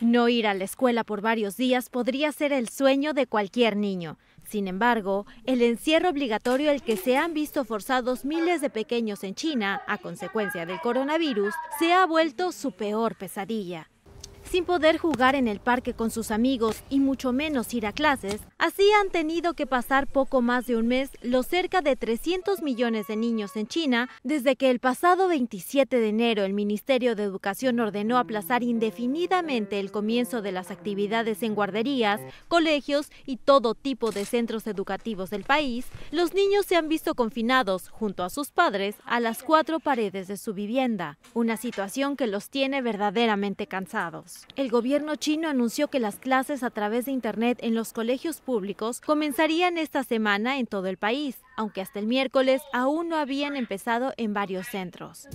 No ir a la escuela por varios días podría ser el sueño de cualquier niño. Sin embargo, el encierro obligatorio al que se han visto forzados miles de pequeños en China a consecuencia del coronavirus se ha vuelto su peor pesadilla sin poder jugar en el parque con sus amigos y mucho menos ir a clases, así han tenido que pasar poco más de un mes los cerca de 300 millones de niños en China desde que el pasado 27 de enero el Ministerio de Educación ordenó aplazar indefinidamente el comienzo de las actividades en guarderías, colegios y todo tipo de centros educativos del país, los niños se han visto confinados junto a sus padres a las cuatro paredes de su vivienda, una situación que los tiene verdaderamente cansados. El gobierno chino anunció que las clases a través de Internet en los colegios públicos comenzarían esta semana en todo el país, aunque hasta el miércoles aún no habían empezado en varios centros.